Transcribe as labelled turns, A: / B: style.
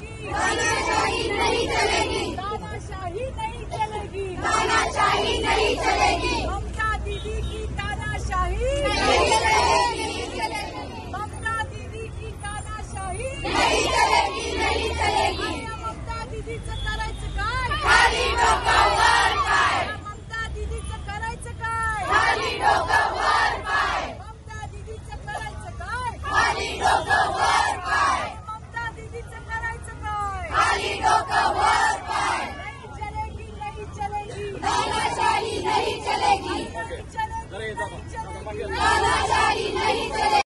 A: चलेगी
B: तानाशाही नहीं चलेगी।
A: तानाशाही नहीं चलेगी।
B: तानाशाही नहीं चलेगी।
A: ममता दीदी की तानाशाही
B: नहीं चलेगी।
A: ममता दीदी की तानाशाही
B: नहीं चलेगी नहीं चलेगी।
A: ममता दीदीचं करायचं काय
B: खाली डोकं वर पाय
A: ममता दीदीचं करायचं काय
B: खाली डोकं वर पाय
A: ममता दीदीचं करायचं काय
B: खाली डोकं वर पाय
A: ममता दीदीचं करायचं काय
B: खाली डोकं वर पाय
A: नहीं चलेगी नहीं चलेगी
B: तानाशाही नहीं चलेगी
A: नहीं चलेगी नहीं चलेगी
B: तानाशाही नहीं चलेगी